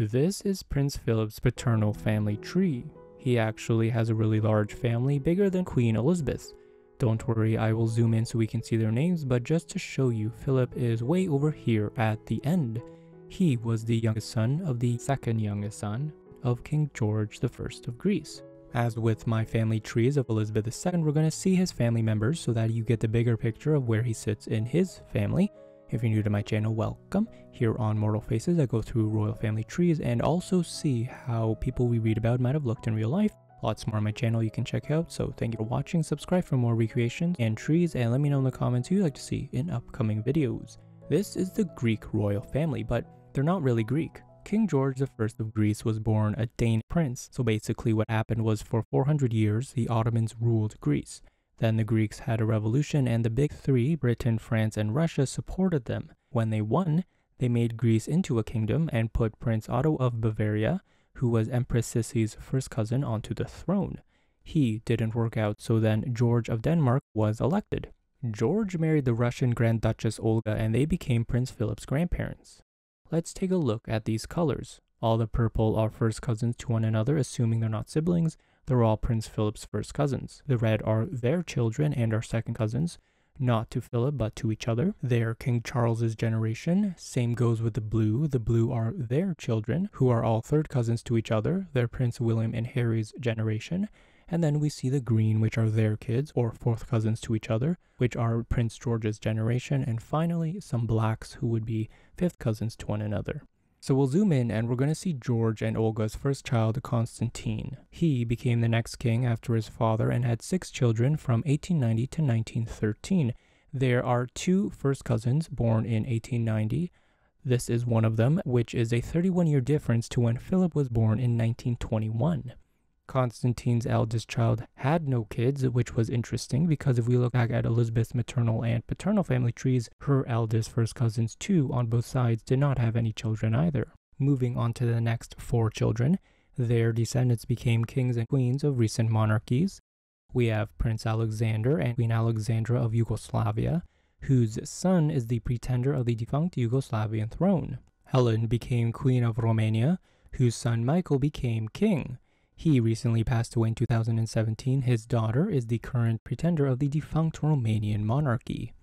This is Prince Philip's paternal family tree. He actually has a really large family, bigger than Queen Elizabeth. Don't worry, I will zoom in so we can see their names, but just to show you, Philip is way over here at the end. He was the youngest son of the second youngest son of King George I of Greece. As with my family trees of Elizabeth II, we're going to see his family members so that you get the bigger picture of where he sits in his family. If you're new to my channel, welcome. Here on Mortal Faces, I go through royal family trees and also see how people we read about might have looked in real life. Lots more on my channel you can check out, so thank you for watching, subscribe for more recreations and trees, and let me know in the comments who you'd like to see in upcoming videos. This is the Greek royal family, but they're not really Greek. King George I of Greece was born a Dane prince, so basically what happened was for 400 years the Ottomans ruled Greece. Then the Greeks had a revolution and the big three, Britain, France, and Russia, supported them. When they won, they made Greece into a kingdom and put Prince Otto of Bavaria, who was Empress Sisi's first cousin, onto the throne. He didn't work out, so then George of Denmark was elected. George married the Russian Grand Duchess Olga and they became Prince Philip's grandparents. Let's take a look at these colors. All the purple are first cousins to one another, assuming they're not siblings. They're all Prince Philip's first cousins. The red are their children and are second cousins, not to Philip but to each other. They're King Charles's generation. Same goes with the blue. The blue are their children, who are all third cousins to each other. They're Prince William and Harry's generation. And then we see the green, which are their kids, or fourth cousins to each other, which are Prince George's generation. And finally, some blacks who would be fifth cousins to one another. So we'll zoom in and we're going to see George and Olga's first child, Constantine. He became the next king after his father and had six children from 1890 to 1913. There are two first cousins born in 1890. This is one of them, which is a 31 year difference to when Philip was born in 1921. Constantine's eldest child had no kids, which was interesting because if we look back at Elizabeth's maternal and paternal family trees, her eldest first cousins too on both sides did not have any children either. Moving on to the next four children, their descendants became kings and queens of recent monarchies. We have Prince Alexander and Queen Alexandra of Yugoslavia, whose son is the pretender of the defunct Yugoslavian throne. Helen became Queen of Romania, whose son Michael became king. He recently passed away in 2017. His daughter is the current pretender of the defunct Romanian monarchy.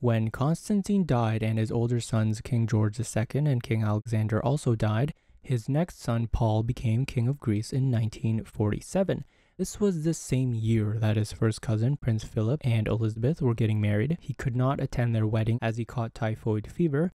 When Constantine died and his older sons King George II and King Alexander also died, his next son Paul became king of Greece in 1947. This was the same year that his first cousin, Prince Philip, and Elizabeth were getting married. He could not attend their wedding as he caught typhoid fever,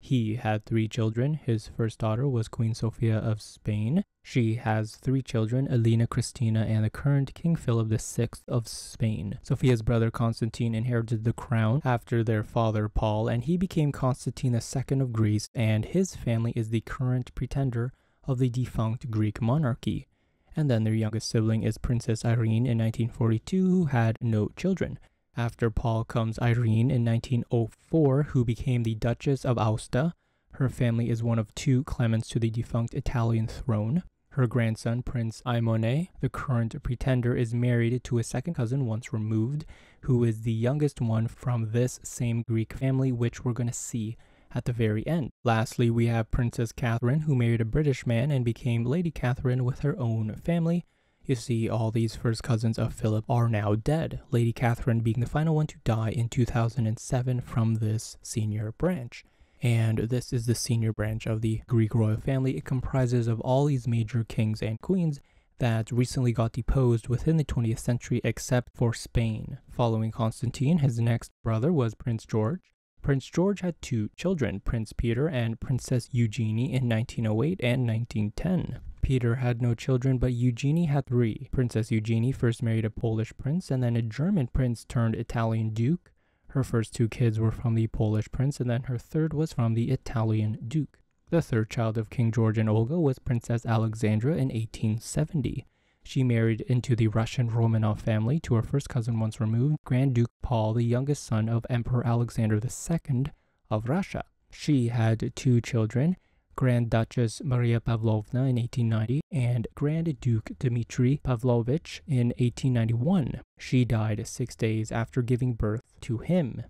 he had three children. His first daughter was Queen Sophia of Spain. She has three children, Elena Christina and the current King Philip VI of Spain. Sophia's brother Constantine inherited the crown after their father Paul, and he became Constantine II of Greece, and his family is the current pretender of the defunct Greek monarchy. And then their youngest sibling is Princess Irene in 1942, who had no children. After Paul comes Irene in 1904, who became the Duchess of Aosta. Her family is one of two claimants to the defunct Italian throne. Her grandson, Prince Aimone, the current pretender, is married to a second cousin once removed, who is the youngest one from this same Greek family, which we're going to see at the very end. Lastly, we have Princess Catherine, who married a British man and became Lady Catherine with her own family. You see, all these first cousins of Philip are now dead, Lady Catherine being the final one to die in 2007 from this senior branch. And this is the senior branch of the Greek royal family. It comprises of all these major kings and queens that recently got deposed within the 20th century except for Spain. Following Constantine, his next brother was Prince George. Prince George had two children, Prince Peter and Princess Eugenie in 1908 and 1910. Peter had no children, but Eugenie had three. Princess Eugenie first married a Polish prince and then a German prince turned Italian duke. Her first two kids were from the Polish prince, and then her third was from the Italian duke. The third child of King George and Olga was Princess Alexandra in 1870. She married into the Russian Romanov family to her first cousin once removed, Grand Duke Paul, the youngest son of Emperor Alexander II of Russia. She had two children, Grand Duchess Maria Pavlovna in 1890 and Grand Duke Dmitry Pavlovich in 1891. She died six days after giving birth to him.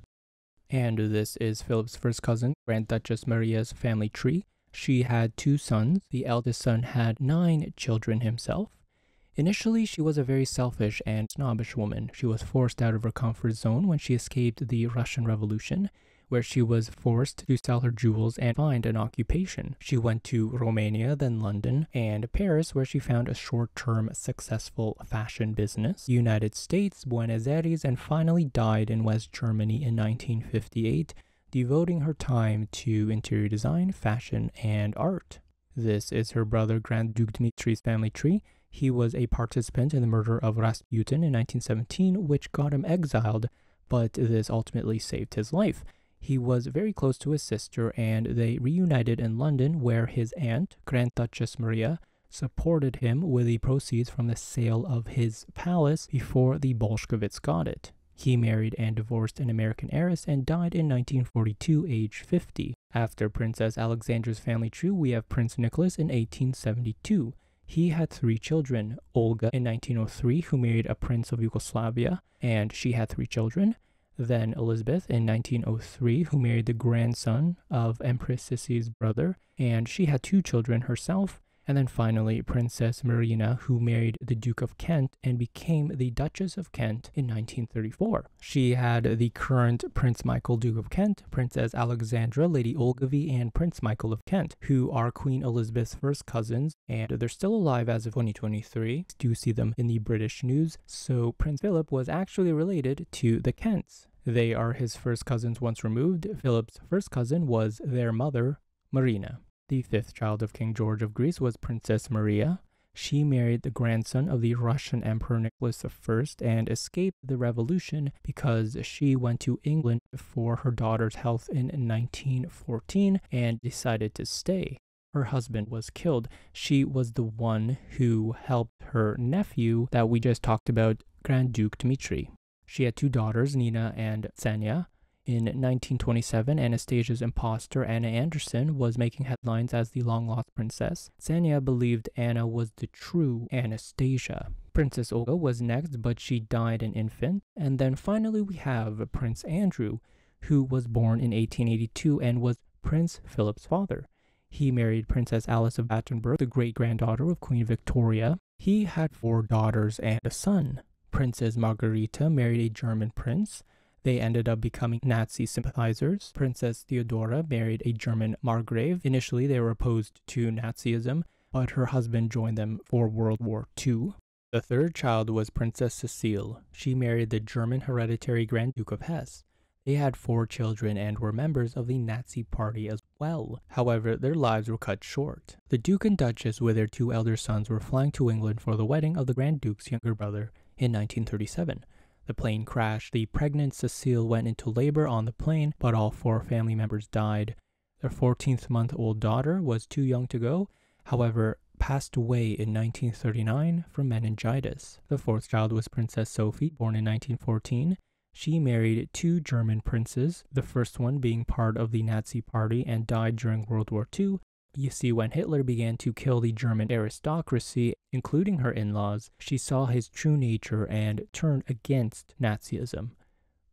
And this is Philip's first cousin, Grand Duchess Maria's family tree. She had two sons. The eldest son had nine children himself. Initially, she was a very selfish and snobbish woman. She was forced out of her comfort zone when she escaped the Russian Revolution where she was forced to sell her jewels and find an occupation. She went to Romania, then London, and Paris, where she found a short term successful fashion business, United States, Buenos Aires, and finally died in West Germany in 1958, devoting her time to interior design, fashion, and art. This is her brother Grand Duke Dmitri's family tree. He was a participant in the murder of Rasputin in 1917, which got him exiled, but this ultimately saved his life. He was very close to his sister, and they reunited in London, where his aunt, Grand Duchess Maria, supported him with the proceeds from the sale of his palace before the Bolsheviks got it. He married and divorced an American heiress and died in 1942, age 50. After Princess Alexandra's family tree, we have Prince Nicholas in 1872. He had three children Olga in 1903, who married a prince of Yugoslavia, and she had three children. Then Elizabeth in 1903, who married the grandson of Empress Sisi's brother, and she had two children herself. And then finally, Princess Marina, who married the Duke of Kent and became the Duchess of Kent in 1934. She had the current Prince Michael, Duke of Kent, Princess Alexandra, Lady Ogilvy, and Prince Michael of Kent, who are Queen Elizabeth's first cousins, and they're still alive as of 2023. Do see them in the British news. So Prince Philip was actually related to the Kents. They are his first cousins once removed. Philip's first cousin was their mother, Marina. The fifth child of King George of Greece was Princess Maria. She married the grandson of the Russian Emperor Nicholas I and escaped the revolution because she went to England for her daughter's health in 1914 and decided to stay. Her husband was killed. She was the one who helped her nephew that we just talked about, Grand Duke Dmitri. She had two daughters, Nina and Xenia. In 1927, Anastasia's impostor Anna Anderson was making headlines as the long lost princess. Xenia believed Anna was the true Anastasia. Princess Olga was next, but she died an infant. And then finally, we have Prince Andrew, who was born in 1882 and was Prince Philip's father. He married Princess Alice of Battenberg, the great granddaughter of Queen Victoria. He had four daughters and a son. Princess Margarita married a German prince. They ended up becoming Nazi sympathizers. Princess Theodora married a German margrave. Initially, they were opposed to Nazism, but her husband joined them for World War II. The third child was Princess Cecile. She married the German hereditary Grand Duke of Hesse. They had four children and were members of the Nazi Party as well. However, their lives were cut short. The Duke and Duchess, with their two elder sons, were flying to England for the wedding of the Grand Duke's younger brother, in 1937. The plane crashed. The pregnant Cecile went into labor on the plane, but all four family members died. Their 14th month old daughter was too young to go, however, passed away in 1939 from meningitis. The fourth child was Princess Sophie, born in 1914. She married two German princes, the first one being part of the Nazi Party and died during World War II, you see, when Hitler began to kill the German aristocracy, including her in laws, she saw his true nature and turned against Nazism.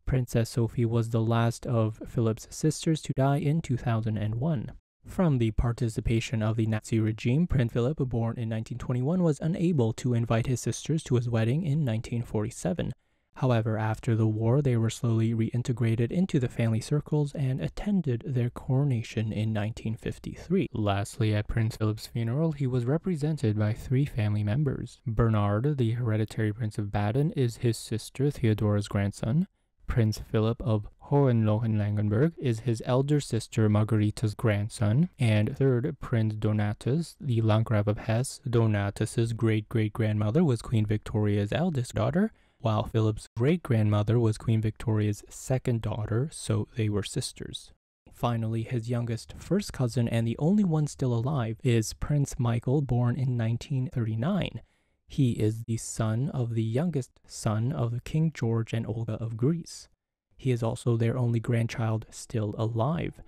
Princess Sophie was the last of Philip's sisters to die in 2001. From the participation of the Nazi regime, Prince Philip, born in 1921, was unable to invite his sisters to his wedding in 1947. However, after the war, they were slowly reintegrated into the family circles and attended their coronation in 1953. Lastly, at Prince Philip's funeral, he was represented by three family members. Bernard, the hereditary Prince of Baden, is his sister Theodora's grandson. Prince Philip of Hohenlohe-Langenburg is his elder sister Margarita's grandson, and third, Prince Donatus, the Landgrave of Hesse. Donatus's great-great-grandmother was Queen Victoria's eldest daughter, while Philip's great grandmother was Queen Victoria's second daughter, so they were sisters. Finally, his youngest first cousin and the only one still alive is Prince Michael, born in 1939. He is the son of the youngest son of King George and Olga of Greece. He is also their only grandchild still alive.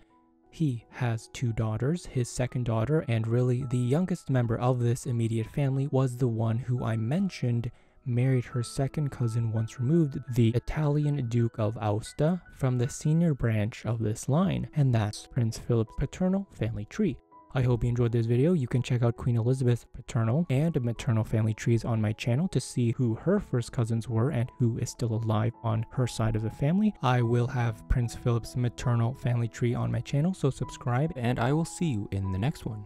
He has two daughters. His second daughter, and really the youngest member of this immediate family, was the one who I mentioned married her second cousin once removed, the Italian Duke of Aosta, from the senior branch of this line, and that's Prince Philip's paternal family tree. I hope you enjoyed this video. You can check out Queen Elizabeth's paternal and maternal family trees on my channel to see who her first cousins were and who is still alive on her side of the family. I will have Prince Philip's maternal family tree on my channel, so subscribe and I will see you in the next one.